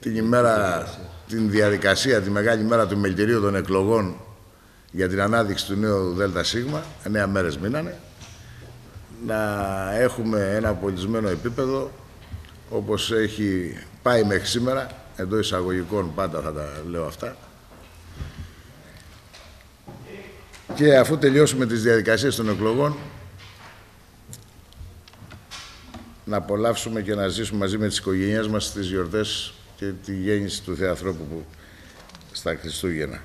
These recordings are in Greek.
την ημέρα, την διαδικασία, τη μεγάλη μέρα του μελτηρίου των εκλογών για την ανάδειξη του νέου ΔΣ, εννέα μέρες μείνανε, να έχουμε ένα πολιτισμένο επίπεδο όπως έχει πάει μέχρι σήμερα, εντό εισαγωγικών πάντα θα τα λέω αυτά, και αφού τελειώσουμε τις διαδικασίες των εκλογών να απολαύσουμε και να ζήσουμε μαζί με τις οικογένειές μας τις γιορτές και τη γέννηση του Θεαθρώπου που στα Χριστούγεννα.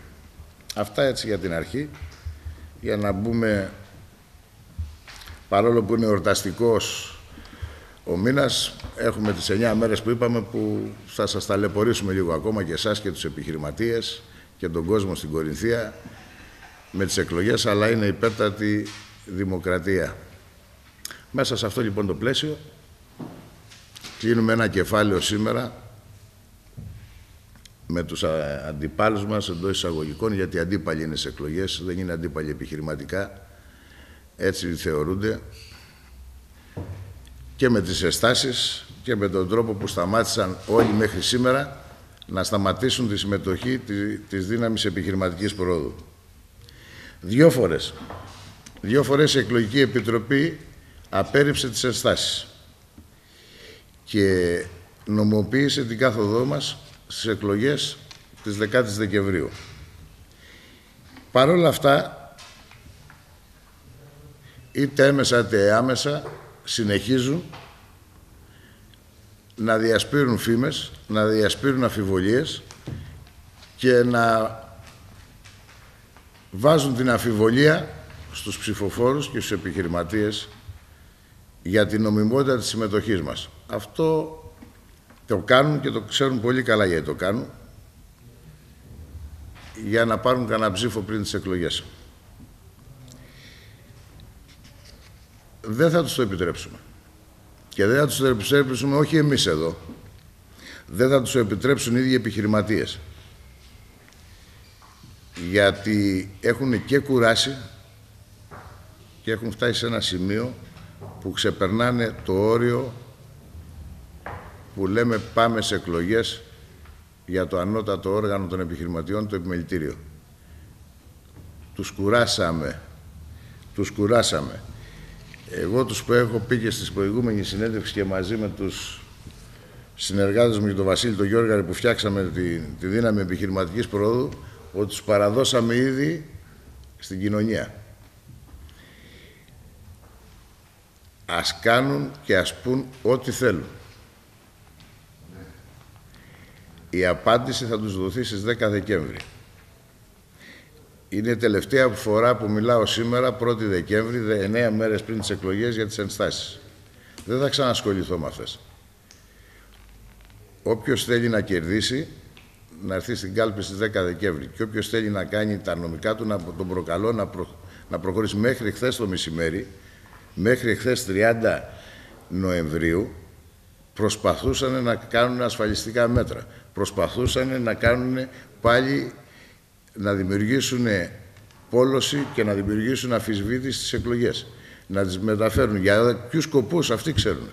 Αυτά έτσι για την αρχή, για να μπούμε, παρόλο που είναι ορταστικός ο μήνας, έχουμε τις 9 μέρες που είπαμε που θα σας ταλαιπωρήσουμε λίγο ακόμα και εσάς και τους επιχειρηματίες και τον κόσμο στην Κορινθία με τις εκλογές, αλλά είναι υπέρτατη δημοκρατία. Μέσα σε αυτό λοιπόν το πλαίσιο κλείνουμε ένα κεφάλαιο σήμερα με τους αντιπάλους μας εντός εισαγωγικών, γιατί αντίπαλοι είναι σε εκλογές, δεν είναι αντίπαλοι επιχειρηματικά, έτσι θεωρούνται και με τις εστάσεις και με τον τρόπο που σταμάτησαν όλοι μέχρι σήμερα να σταματήσουν τη συμμετοχή της δύναμης επιχειρηματικής πρόοδου. Δύο φορές. Δύο φορές η Εκλογική Επιτροπή απέρριψε τις ενστάσεις και νομοποίησε την κάθοδό μας στις εκλογές της 10 Δεκεμβρίου. Παρ' όλα αυτά, είτε έμεσα είτε άμεσα, συνεχίζουν να διασπείρουν φήμες, να διασπείρουν αφιβολίες και να βάζουν την αφιβολία στους ψηφοφόρους και στους επιχειρηματίες για την νομιμότητα της συμμετοχής μας. Αυτό το κάνουν και το ξέρουν πολύ καλά γιατί το κάνουν για να πάρουν κανένα ψήφο πριν τις εκλογές. Δεν θα τους το επιτρέψουμε. Και δεν θα τους το επιτρέψουμε όχι εμείς εδώ. Δεν θα τους το επιτρέψουν οι ίδιοι επιχειρηματίες γιατί έχουν και κουράσει και έχουν φτάσει σε ένα σημείο που ξεπερνάνε το όριο που λέμε πάμε σε εκλογές για το ανώτατο όργανο των επιχειρηματιών, το επιμελητήριο. Τους κουράσαμε. Τους κουράσαμε. Εγώ τους που έχω πει και στις προηγούμενες συνέντευξεις και μαζί με τους συνεργάτες μου και τον Βασίλη τον Γιώργαρη που φτιάξαμε τη, τη δύναμη επιχειρηματικής προόδου, ότι τους παραδώσαμε ήδη στην κοινωνία. Ας κάνουν και ας πούν ό,τι θέλουν. Η απάντηση θα τους δοθεί στις 10 Δεκέμβρη. Είναι η τελευταία φορά που μιλάω σήμερα, 1η Δεκέμβρη, 9 μέρες πριν τις εκλογές για τις ενστάσεις. Δεν θα ξανασχοληθώ με αυτές. Όποιος θέλει να κερδίσει, να έρθει στην κάλπη στις 10 Δεκέμβρη. Και όποιος θέλει να κάνει τα νομικά του, να τον προκαλώ να, να προχωρήσει μέχρι χθες το μεσημέρι, μέχρι χθες 30 Νοεμβρίου, προσπαθούσαν να κάνουν ασφαλιστικά μέτρα. Προσπαθούσαν να κάνουν πάλι να δημιουργήσουν πόλωση και να δημιουργήσουν αφισβήτηση στις εκλογές. Να τις μεταφέρουν. Για ποιους σκοπούς αυτοί ξέρουν.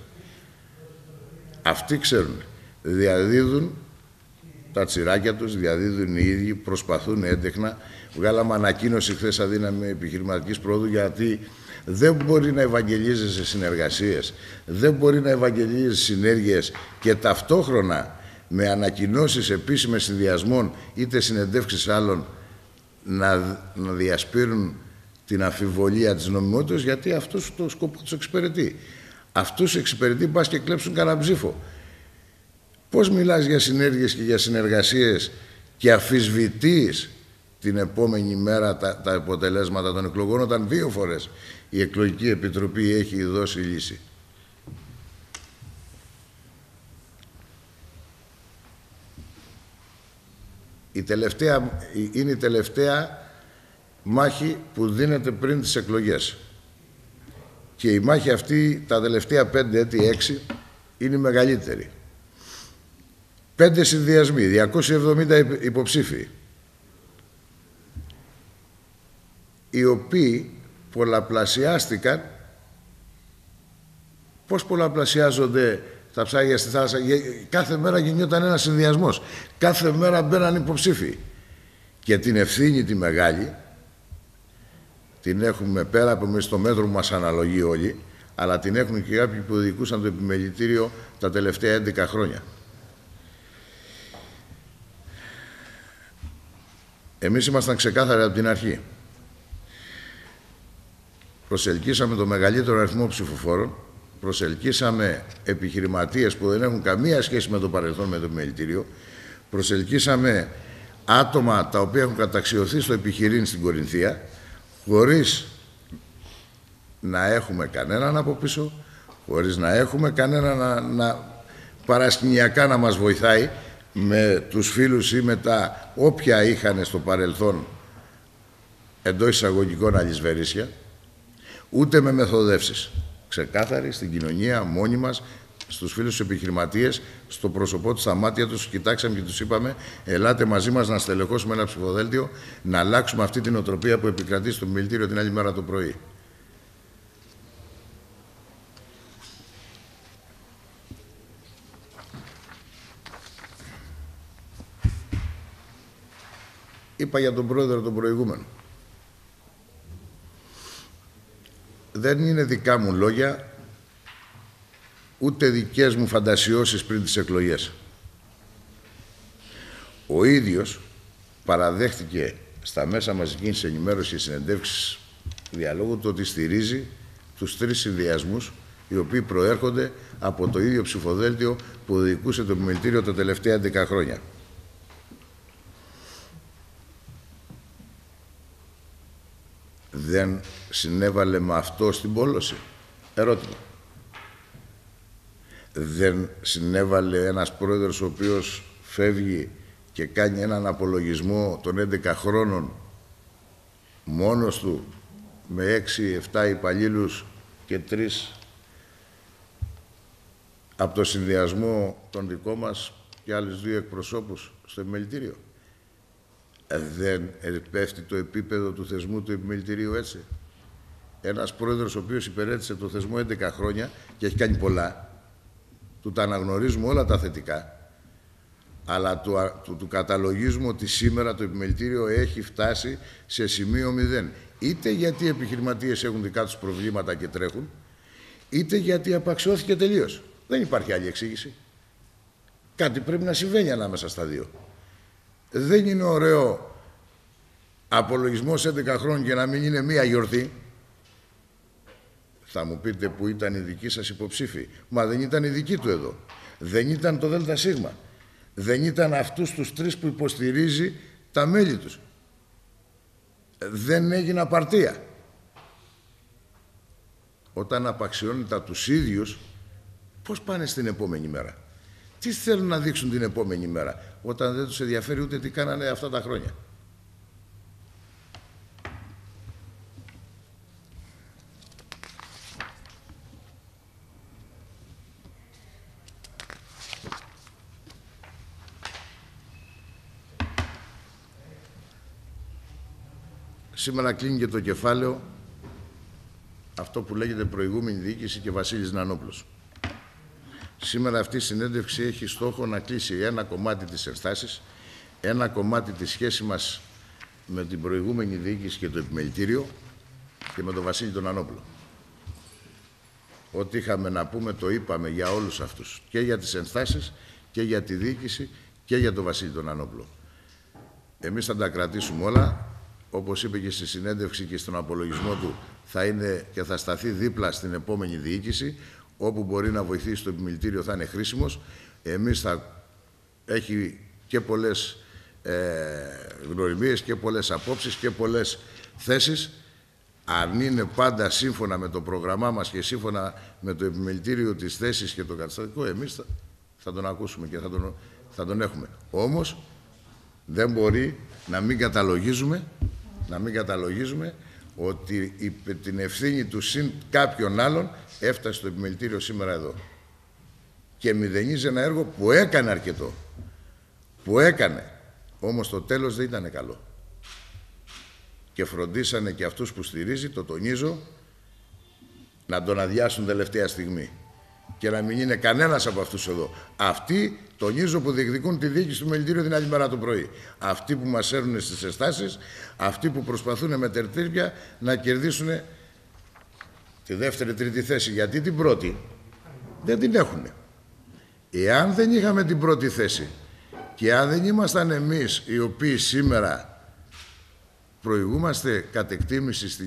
Αυτοί ξέρουν. Διαδίδουν τα τσιράκια τους, διαδίδουν οι ίδιοι, προσπαθούν έντεχνα. Βγάλαμε ανακοίνωση χθες αδύναμη επιχειρηματικής πρόοδου γιατί δεν μπορεί να ευαγγελίζεσαι συνεργασίες, δεν μπορεί να ευαγγελίζεις συνέργειες και ταυτόχρονα με ανακοινώσεις επίσημες συνδυασμών είτε συνεντεύξεις άλλων να, να διασπείρουν την αφιβολία της νομιμότητας γιατί αυτός το σκοπό τους εξυπηρετεί. Αυτούς εξυπηρετεί πας και κλέψουν κανένα ψήφο. Πώς μιλάς για συνέργειες και για συνεργασίες και αφισβητείς την επόμενη μέρα τα, τα αποτελέσματα των εκλογών όταν δύο φορές η εκλογική επιτροπή έχει δώσει λύση; Η τελευταία, είναι η τελευταία μάχη που δίνεται πριν τις εκλογές. Και η μάχη αυτή τα τελευταία πέντε έτη, έξι, είναι η μεγαλύτερη. Πέντε συνδυασμοί, 270 υποψήφοι, οι οποίοι πολλαπλασιάστηκαν. Πώς πολλαπλασιάζονται τα ψάρια στη θάλασσα. Κάθε μέρα γινόταν ένας συνδυασμός. Κάθε μέρα μπαίναν υποψήφοι. Και την ευθύνη τη μεγάλη την έχουμε πέρα από εμείς το μέτρο που μας αναλογεί όλοι, αλλά την έχουν και κάποιοι που διοικούσαν το επιμελητήριο τα τελευταία 11 χρόνια. Εμείς ήμασταν ξεκάθαροι από την αρχή. Προσελκύσαμε το μεγαλύτερο αριθμό ψηφοφόρων, προσελκύσαμε επιχειρηματίες που δεν έχουν καμία σχέση με το παρελθόν με το επιμελητήριο, προσελκύσαμε άτομα τα οποία έχουν καταξιωθεί στο επιχειρήν στην Κορινθία, χωρίς να έχουμε κανέναν από πίσω, χωρίς να έχουμε κανέναν να, να παρασκηνιακά να μας βοηθάει με τους φίλους ή με τα όποια είχαν στο παρελθόν εντός εισαγωγικών αλυσβερίσια, ούτε με μεθοδεύσεις. Ξεκάθαρη στην κοινωνία, μόνοι μας, στους φίλους τους επιχειρηματίες, στο πρόσωπό τους, στα μάτια τους, κοιτάξαμε και τους είπαμε ελάτε μαζί μας να στελεχώσουμε ένα ψηφοδέλτιο, να αλλάξουμε αυτή την οτροπία που επικρατεί στο μιλητήριο την άλλη μέρα το πρωί. Είπα για τον πρόεδρο τον προηγούμενο. Δεν είναι δικά μου λόγια, ούτε δικές μου φαντασιώσεις πριν τις εκλογές. Ο ίδιος παραδέχτηκε στα μέσα μαζικής ενημέρωσης και συνεντεύξεις διαλόγου το ότι στηρίζει τους τρεις συνδυασμούς οι οποίοι προέρχονται από το ίδιο ψηφοδέλτιο που διοικούσε το επιμελητήριο τα τελευταία 11 χρόνια. Δεν συνέβαλε με αυτό στην πόλωση. Ερώτημα δεν συνέβαλε ένας πρόεδρος ο οποίος φεύγει και κάνει έναν απολογισμό των 11 χρόνων μόνος του με 6-7 υπαλλήλους και τρεις από το συνδυασμό των δικών μας και άλλους δύο εκπροσώπους στο επιμελητήριο. Ε, δεν πέφτει το επίπεδο του θεσμού του επιμελητηρίου έτσι. Ένας πρόεδρος ο οποίος υπηρέτησε το θεσμό 11 χρόνια και έχει κάνει πολλά, του τα αναγνωρίζουμε όλα τα θετικά, αλλά του, του, του καταλογίζουμε ότι σήμερα το επιμελητήριο έχει φτάσει σε σημείο μηδέν. Είτε γιατί οι επιχειρηματίες έχουν δικά τους προβλήματα και τρέχουν, είτε γιατί απαξιώθηκε τελείως. Δεν υπάρχει άλλη εξήγηση. Κάτι πρέπει να συμβαίνει ανάμεσα στα δύο. Δεν είναι ωραίο απολογισμός 11 χρόνων και να μην είναι μία γιορτή. Θα μου πείτε που ήταν η δική σας υποψήφοι. Μα δεν ήταν η δική του εδώ. Δεν ήταν το ΔΣ. Δεν ήταν αυτούς τους τρεις που υποστηρίζει τα μέλη τους. Δεν έγινε απαρτία. Όταν απαξιώνει τα τους ίδιους, πώς πάνε στην επόμενη μέρα; Τι θέλουν να δείξουν την επόμενη μέρα, όταν δεν τους ενδιαφέρει ούτε τι κάνανε αυτά τα χρόνια. Σήμερα κλείνει και το κεφάλαιο αυτό που λέγεται προηγούμενη διοίκηση και Βασίλης Νανόπλος. Σήμερα αυτή η συνέντευξη έχει στόχο να κλείσει ένα κομμάτι της ενστάσης, ένα κομμάτι της σχέσης μας με την προηγούμενη διοίκηση και το επιμελητήριο και με τον Βασίλη τον Ανόπλο. Ό,τι είχαμε να πούμε το είπαμε για όλους αυτούς. Και για τις ενστάσεις και για τη διοίκηση και για τον Βασίλη τον Ανόπλο. Εμείς θα τα κρατήσουμε όλα όπως είπε και στη συνέντευξη και στον απολογισμό του, θα είναι και θα σταθεί δίπλα στην επόμενη διοίκηση, όπου μπορεί να βοηθήσει το επιμελητήριο θα είναι χρήσιμος. Εμείς θα έχει και πολλές ε, γνωριμίες και πολλές απόψεις και πολλές θέσεις. Αν είναι πάντα σύμφωνα με το πρόγραμμά μας και σύμφωνα με το επιμελητήριο της θέσης και το καταστατικό, εμείς θα, θα τον ακούσουμε και θα τον, θα τον έχουμε. Όμως δεν μπορεί να μην καταλογίζουμε να μην καταλογίζουμε ότι η, την ευθύνη του συν κάποιον άλλον έφτασε στο επιμελητήριο σήμερα εδώ. Και μηδενίζει ένα έργο που έκανε αρκετό. Που έκανε. Όμως το τέλος δεν ήταν καλό. Και φροντίσανε και αυτούς που στηρίζει, το τονίζω, να τον αδειάσουν τελευταία στιγμή. Και να μην είναι κανένας από αυτούς εδώ. Αυτοί, τονίζω, που διεκδικούν τη διοίκηση του μελητήριου την άλλη μέρα το πρωί. Αυτοί που μας έρνουν στις εστάσεις, αυτοί που προσπαθούν με τερτήρια να κερδίσουν τη δεύτερη, τρίτη θέση. Γιατί την πρώτη δεν την έχουν. Εάν δεν είχαμε την πρώτη θέση και αν δεν ήμασταν εμείς οι οποίοι σήμερα προηγούμαστε κατ' εκτίμηση στη,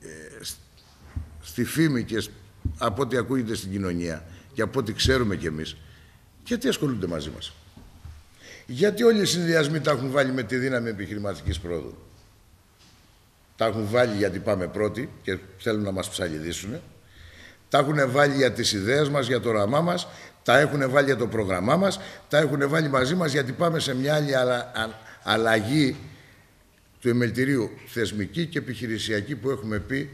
ε, στη φήμη και από ό,τι ακούγεται στην κοινωνία και από ό,τι ξέρουμε κι εμείς, γιατί ασχολούνται μαζί μας; Γιατί όλοι οι συνδυασμοί τα έχουν βάλει με τη δύναμη επιχειρηματικής πρόοδου; Τα έχουν βάλει γιατί πάμε πρώτοι και θέλουν να μας ψαλιδίσουν. Τα έχουν βάλει για τις ιδέες μας, για το όραμά μας. Τα έχουν βάλει για το πρόγραμμά μας. Τα έχουν βάλει μαζί μας γιατί πάμε σε μια άλλη αλλαγή του εμελτηρίου θεσμική και επιχειρησιακή που έχουμε πει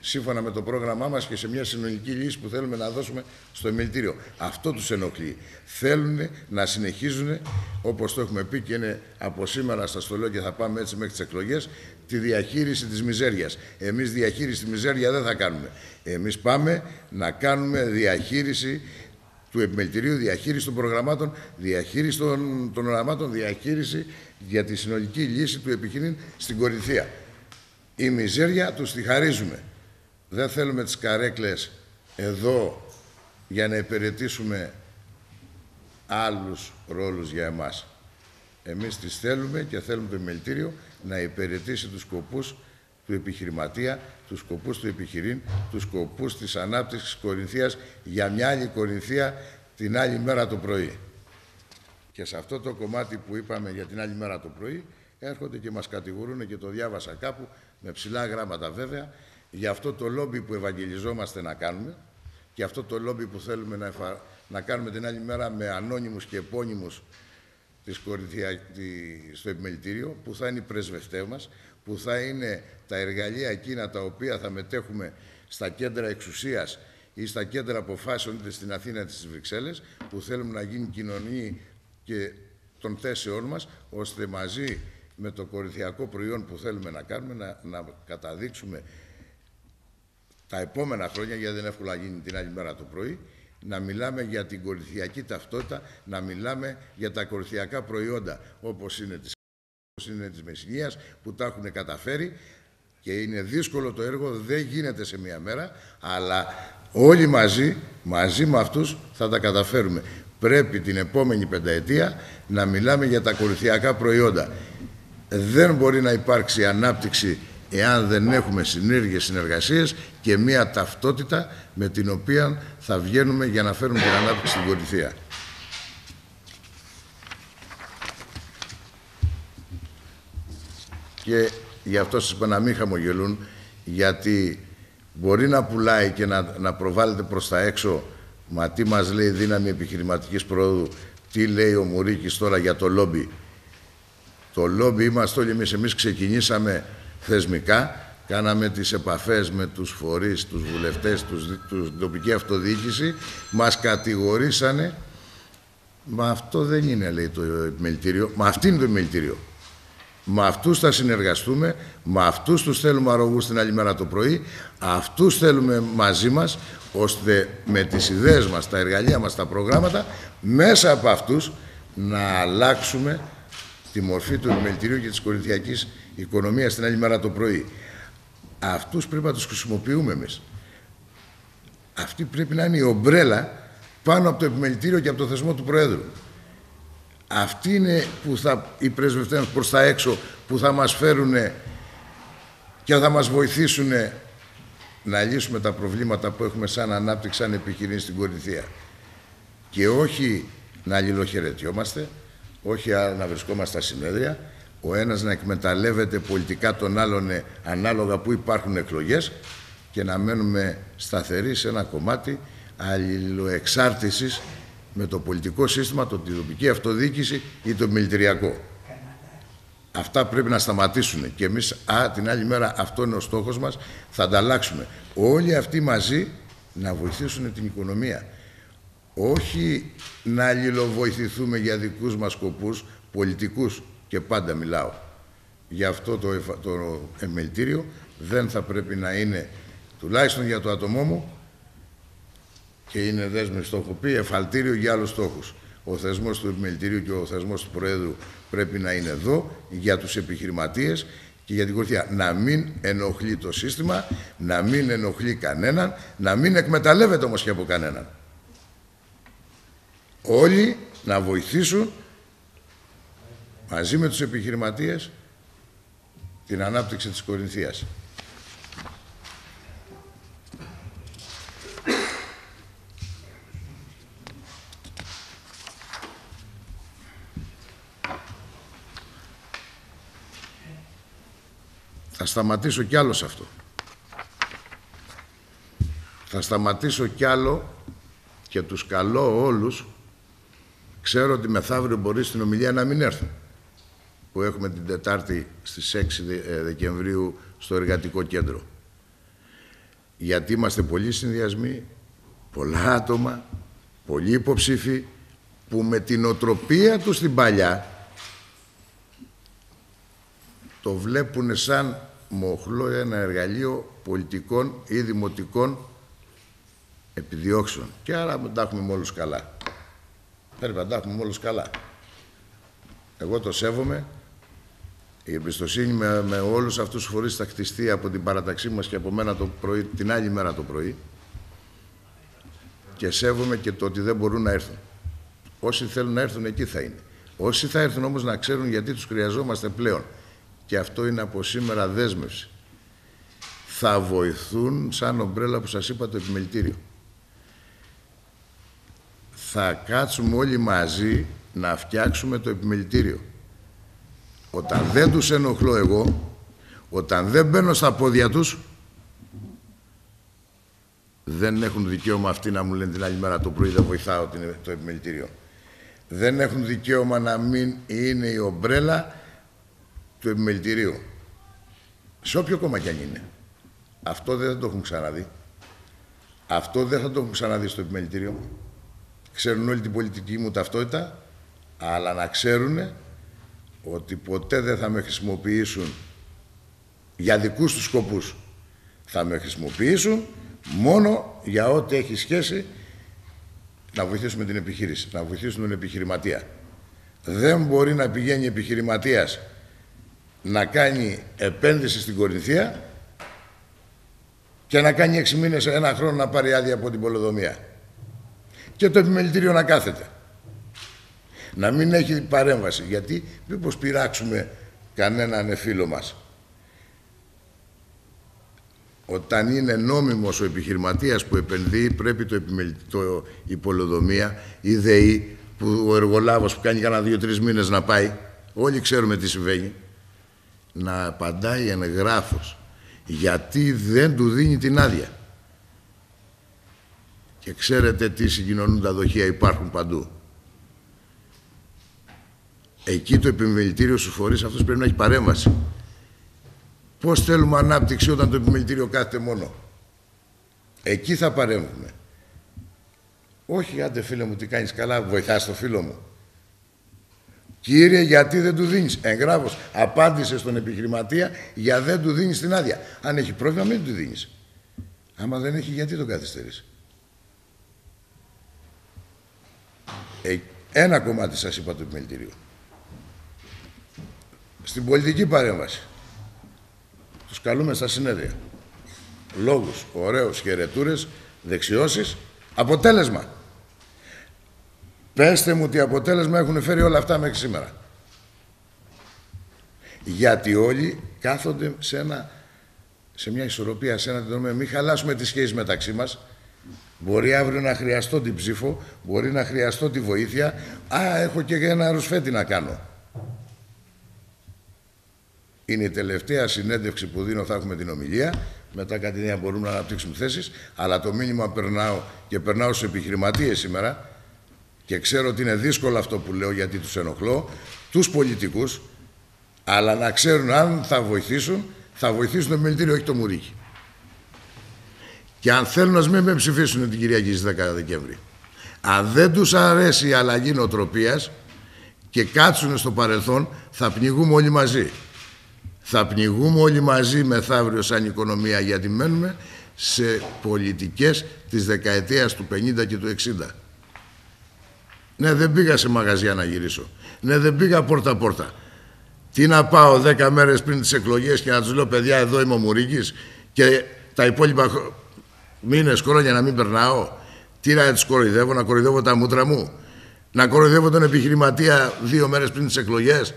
σύμφωνα με το πρόγραμμά μας και σε μια συνολική λύση που θέλουμε να δώσουμε στο εμελητήριο. Αυτό τους ενοχλεί. Θέλουν να συνεχίζουν, όπως το έχουμε πει και είναι από σήμερα στα στολό και θα πάμε έτσι μέχρι τις εκλογές, τη διαχείριση της μιζέριας. Εμείς διαχείριση της μιζέρια δεν θα κάνουμε. Εμείς πάμε να κάνουμε διαχείριση του επιμελητηρίου, διαχείριση των προγραμμάτων, διαχείριση των, των οραμάτων, διαχείριση για τη συνολική λύση του επιχειρήν στην κορυφαία. Η μιζέρια τους τη χαρίζουμε. Δεν θέλουμε τις καρέκλες εδώ για να υπηρετήσουμε άλλους ρόλους για εμάς. Εμείς τις θέλουμε και θέλουμε το επιμελητήριο να υπηρετήσει τους σκοπούς του επιχειρηματία, τους σκοπούς του επιχειρήν, τους σκοπούς της ανάπτυξης Κορινθίας για μια άλλη Κορινθία την άλλη μέρα το πρωί. Και σε αυτό το κομμάτι που είπαμε για την άλλη μέρα το πρωί, έρχονται και μας κατηγορούν και το διάβασα κάπου, με ψηλά γράμματα βέβαια, για αυτό το λόμπι που ευαγγελιζόμαστε να κάνουμε και αυτό το λόμπι που θέλουμε να, να κάνουμε την άλλη μέρα με ανώνυμους και επώνυμους της Κορινθία... στο επιμελητήριο, που θα είναι οι πρεσβευτές μας, που θα είναι τα εργαλεία εκείνα τα οποία θα μετέχουμε στα κέντρα εξουσίας ή στα κέντρα αποφάσεων είτε στην Αθήνα είτε στις Βρυξέλλες, που θέλουμε να γίνει κοινωνία και των θέσεών μας, ώστε μαζί με το κορυφιακό προϊόν που θέλουμε να κάνουμε, να, να καταδείξουμε τα επόμενα χρόνια, γιατί δεν είναι εύκολο να γίνει την άλλη μέρα το πρωί, να μιλάμε για την κορυφιακή ταυτότητα, να μιλάμε για τα κορυφιακά προϊόντα, όπως είναι της, είναι της Μεσσηνίας, που τα έχουν καταφέρει και είναι δύσκολο το έργο, δεν γίνεται σε μία μέρα, αλλά όλοι μαζί, μαζί με αυτούς θα τα καταφέρουμε. Πρέπει την επόμενη πενταετία να μιλάμε για τα κορυφιακά προϊόντα. Δεν μπορεί να υπάρξει ανάπτυξη εάν δεν έχουμε συνέργειες, συνεργασίες και μία ταυτότητα με την οποία θα βγαίνουμε για να φέρουμε την ανάπτυξη στην κορυφαία. Και γι' αυτό σας είπα να μην χαμογελούν, γιατί μπορεί να πουλάει και να, να προβάλλεται προς τα έξω μα τι μας λέει η δύναμη επιχειρηματικής πρόοδου, τι λέει ο Μουρίκης τώρα για το λόμπι. Το λόμπι είμαστε όλοι εμείς, εμείς ξεκινήσαμε θεσμικά, κάναμε τις επαφές με τους φορείς, τους βουλευτές, τους, τους τοπική αυτοδιοίκηση, μας κατηγορήσανε Μα αυτό δεν είναι, λέει το επιμελητήριο. Μα αυτή είναι το επιμελητήριο. Με αυτούς θα συνεργαστούμε, με αυτούς τους θέλουμε αρρωγούς την άλλη μέρα το πρωί, αυτούς θέλουμε μαζί μας, ώστε με τις ιδέες μας, τα εργαλεία μας, τα προγράμματα, μέσα από αυτούς να αλλάξουμε τη μορφή του επιμελητηρίου και της κορινθιακής οικονομίας την άλλη μέρα το πρωί. Αυτούς πρέπει να τους χρησιμοποιούμε εμείς. Αυτή πρέπει να είναι η ομπρέλα πάνω από το επιμελητήριο και από το θεσμό του Προέδρου. Αυτοί είναι που θα, οι πρεσβευτές προς τα έξω που θα μας φέρουν και θα μας βοηθήσουν να λύσουμε τα προβλήματα που έχουμε σαν ανάπτυξη, σαν επιχειρήση στην Κορινθία. Και όχι να αλληλοχαιρετιόμαστε, όχι να βρισκόμαστε στα συνέδρια, ο ένας να εκμεταλλεύεται πολιτικά τον άλλον ανάλογα που υπάρχουν εκλογές και να μένουμε σταθεροί σε ένα κομμάτι αλληλοεξάρτησης με το πολιτικό σύστημα, το τοπική αυτοδιοίκηση ή το μιλητηριακό. Αυτά πρέπει να σταματήσουν και εμείς α, την άλλη μέρα αυτό είναι ο στόχος μας, θα ανταλλάξουμε. Όλοι αυτοί μαζί να βοηθήσουν την οικονομία. Όχι να αλληλοβοηθηθούμε για δικούς μας σκοπούς πολιτικούς και πάντα μιλάω. Γι' αυτό το, το εμελτήριο δεν θα πρέπει να είναι, τουλάχιστον για το άτομό μου, και είναι δέσμευση, το έχω πει, εφαλτήριο για άλλους στόχους. Ο θεσμός του επιμελητηρίου και ο θεσμός του Προέδρου πρέπει να είναι εδώ για τους επιχειρηματίες και για την κορυφαία. Να μην ενοχλεί το σύστημα, να μην ενοχλεί κανέναν, να μην εκμεταλλεύεται όμως και από κανέναν. Όλοι να βοηθήσουν μαζί με τους επιχειρηματίες την ανάπτυξη της Κορινθίας. Θα σταματήσω κι άλλο σε αυτό. Θα σταματήσω κι άλλο και τους καλώ όλους. Ξέρω ότι μεθαύριο μπορεί στην ομιλία να μην έρθουν. Που έχουμε την Τετάρτη στις 6 ε, Δεκεμβρίου στο Εργατικό Κέντρο. Γιατί είμαστε πολλοί συνδυασμοί, πολλά άτομα, πολλοί υποψήφοι, που με την οτροπία τους στην παλιά το βλέπουν σαν μοχλό ένα εργαλείο πολιτικών ή δημοτικών επιδιώξεων. Και άρα δεν τα έχουμε όλους καλά. Πρέπει να τα έχουμε όλους καλά. Εγώ το σέβομαι. Η εμπιστοσύνη με, με όλους αυτούς τους φορείς θα χτιστεί από την παραταξή μας και από μένα το πρωί, την άλλη μέρα το πρωί. Και σέβομαι και το ότι δεν μπορούν να έρθουν. Όσοι θέλουν να έρθουν εκεί θα είναι. Όσοι θα έρθουν όμως να ξέρουν γιατί τους χρειαζόμαστε πλέον και αυτό είναι από σήμερα δέσμευση. Θα βοηθούν σαν ομπρέλα που σας είπα το επιμελητήριο. Θα κάτσουμε όλοι μαζί να φτιάξουμε το επιμελητήριο. Όταν δεν τους ενοχλώ εγώ, όταν δεν μπαίνω στα πόδια τους, δεν έχουν δικαίωμα αυτοί να μου λένε την άλλη μέρα το πρωί δεν βοηθάω το επιμελητήριο. Δεν έχουν δικαίωμα να μην είναι η ομπρέλα του επιμελητηρίου. Σε όποιο κόμμα κι αν είναι. Αυτό δεν θα το έχουν ξαναδεί. Αυτό δεν θα το έχουν ξαναδεί στο επιμελητήριο. Ξέρουν όλη την πολιτική μου ταυτότητα, αλλά να ξέρουν ότι ποτέ δεν θα με χρησιμοποιήσουν για δικούς τους σκοπούς. Θα με χρησιμοποιήσουν μόνο για ό,τι έχει σχέση να βοηθήσουμε την επιχείρηση, να βοηθήσουμε τον επιχειρηματία. Δεν μπορεί να πηγαίνει επιχειρηματίας να κάνει επένδυση στην Κορινθία και να κάνει έξι μήνες, ένα χρόνο να πάρει άδεια από την πολεοδομία. Και το επιμελητήριο να κάθεται. Να μην έχει παρέμβαση. Γιατί μήπως πειράξουμε κανέναν φίλο μας. Όταν είναι νόμιμος ο επιχειρηματίας που επενδύει, πρέπει το, το η πολεοδομία, η ΔΕΗ, που ο εργολάβος που κάνει κανένα δύο-τρεις μήνες να πάει. Όλοι ξέρουμε τι συμβαίνει να απαντάει εγγράφος γιατί δεν του δίνει την άδεια. Και ξέρετε τι συγκοινωνούν δοχεία υπάρχουν παντού. Εκεί το επιμελητήριο στους φορείς αυτός πρέπει να έχει παρέμβαση. Πώς θέλουμε ανάπτυξη όταν το επιμελητήριο κάθεται μόνο; Εκεί θα παρέμβουμε. Όχι, άντε φίλε μου, τι κάνεις καλά, βοηθάς το φίλο μου. Κύριε, γιατί δεν του δίνεις; Εγγράφος, απάντησε στον επιχειρηματία για δεν του δίνεις την άδεια. Αν έχει πρόβλημα, μην του δίνεις. Άμα δεν έχει, γιατί τον καθυστερείς; Ένα κομμάτι σας είπα του επιμελητηρίου. Στην πολιτική παρέμβαση. Τους καλούμε στα συνέδρια. Λόγους, ωραίους, χαιρετούρες, δεξιώσεις, αποτέλεσμα. Πέστε μου τι αποτέλεσμα έχουν φέρει όλα αυτά μέχρι σήμερα. Γιατί όλοι κάθονται σε, ένα, σε μια ισορροπία, σε ένα τενόμενο. Μην χαλάσουμε τις σχέσεις μεταξύ μας. Μπορεί αύριο να χρειαστώ την ψήφο, μπορεί να χρειαστώ τη βοήθεια. Α, έχω και ένα ρουσφέτη να κάνω. Είναι η τελευταία συνέντευξη που δίνω, θα έχουμε την ομιλία. Μετά κάτι νέα μπορούμε να αναπτύξουμε θέσεις. Αλλά το μήνυμα περνάω και περνάω στους επιχειρηματίες σήμερα και ξέρω ότι είναι δύσκολο αυτό που λέω γιατί τους ενοχλώ, τους πολιτικούς, αλλά να ξέρουν αν θα βοηθήσουν, θα βοηθήσουν το μιλητήριο, όχι το Μουρίκι. Και αν θέλουν να μην με ψηφίσουν την Κυριακή στις 10 Δεκέμβρη. Αν δεν τους αρέσει η αλλαγή νοοτροπίας και κάτσουν στο παρελθόν, θα πνιγούμε όλοι μαζί. Θα πνιγούμε όλοι μαζί μεθαύριο σαν οικονομία γιατί μένουμε σε πολιτικές της δεκαετίας του 50 και του 60. Ναι, δεν πήγα σε μαγαζιά να γυρίσω. Ναι, δεν πήγα πόρτα-πόρτα. Τι να πάω δέκα μέρες πριν τις εκλογές και να τους λέω παιδιά εδώ είμαι ο Μουρίκης και τα υπόλοιπα μήνες, χρόνια να μην περνάω. Τι να τους κοροϊδεύω, να κοροϊδεύω τα μούτρα μου. Να κοροϊδεύω τον επιχειρηματία δύο μέρες πριν τις εκλογές.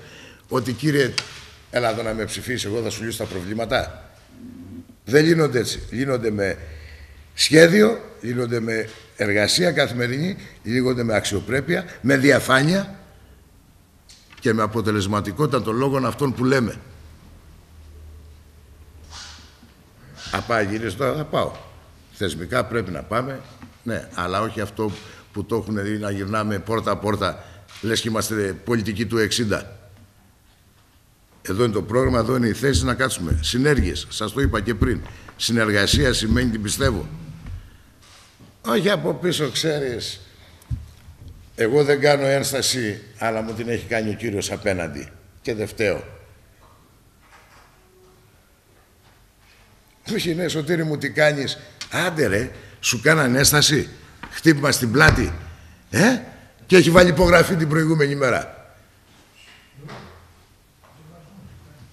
Ότι κύριε, έλα εδώ να με ψηφίσεις, εγώ θα σου λύσω τα προβλήματα. Δεν λύνονται έτσι. Λύνονται με σχέδιο, λύνονται με εργασία καθημερινή, λύνονται με αξιοπρέπεια, με διαφάνεια και με αποτελεσματικότητα των λόγων αυτών που λέμε. Απάγει τώρα θα πάω. Θεσμικά πρέπει να πάμε, ναι, αλλά όχι αυτό που το έχουν δει να γυρνάμε πόρτα-πόρτα, λες και είμαστε πολιτικοί του 60. Εδώ είναι το πρόγραμμα, εδώ είναι η θέση να κάτσουμε. Συνέργειες, σας το είπα και πριν. Συνεργασία σημαίνει την πιστεύω. Όχι από πίσω, ξέρεις, εγώ δεν κάνω ένσταση, αλλά μου την έχει κάνει ο Κύριος απέναντι. Και δεν φταίω. Όχι, ναι, Σωτήρη μου, τι κάνεις; Άντε ρε, σου κάνανε ένσταση. Χτύπημα στην πλάτη. Ε, και έχει βάλει υπογραφή την προηγούμενη μέρα.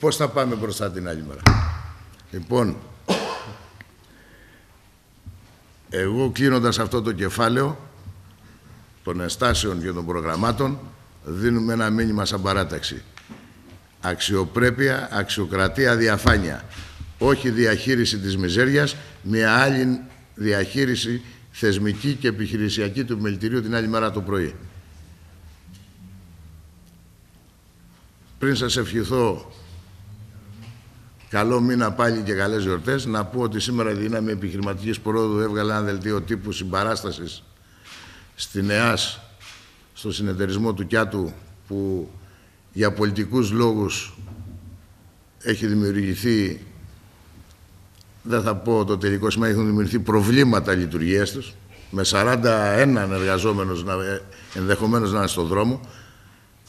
Πώς θα πάμε μπροστά την άλλη μέρα. Λοιπόν, εγώ κλείνοντας αυτό το κεφάλαιο των ενστάσεων και των προγραμμάτων δίνουμε ένα μήνυμα σαν παράταξη. Αξιοπρέπεια, αξιοκρατία, διαφάνεια. Όχι διαχείριση της μιζέριας, μια άλλη διαχείριση θεσμική και επιχειρησιακή του επιμελητηρίου την άλλη μέρα το πρωί. Πριν σας ευχηθώ καλό μήνα πάλι και καλές γιορτές, να πω ότι σήμερα η δύναμη επιχειρηματικής πρόοδου έβγαλε ένα δελτίο τύπου συμπαράστασης στην ΕΑΣ, στο συνεταιρισμό του Κιάτου, που για πολιτικούς λόγους έχει δημιουργηθεί, δεν θα πω το τελικό σημείο, έχουν δημιουργηθεί προβλήματα λειτουργίας τους, με 41 εργαζόμενους να, ενδεχομένως να είναι στον δρόμο.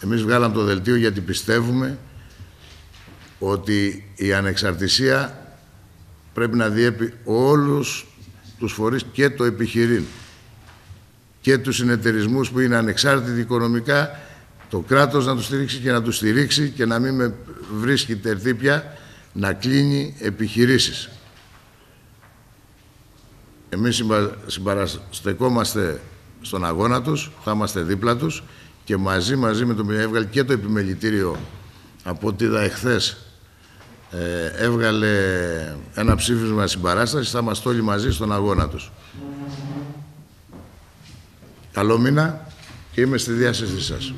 Εμείς βγάλαμε το δελτίο γιατί πιστεύουμε ότι η ανεξαρτησία πρέπει να διέπει όλους τους φορείς και το επιχειρήν και τους συνεταιρισμούς που είναι ανεξάρτητοι οικονομικά, το κράτος να τους στηρίξει και να τους στηρίξει και να μην με βρίσκει τερτύπια να κλείνει επιχειρήσεις. Εμείς συμπαραστεκόμαστε στον αγώνα τους, θα είμαστε δίπλα τους και μαζί, μαζί με το έβγαλε και το επιμελητήριο από ό,τι είδα εχθές ε, έβγαλε ένα ψήφισμα συμπαράστασης, θα είμαστε όλοι μαζί στον αγώνα τους. Καλό μήνα και είμαι στη διάστησή σας.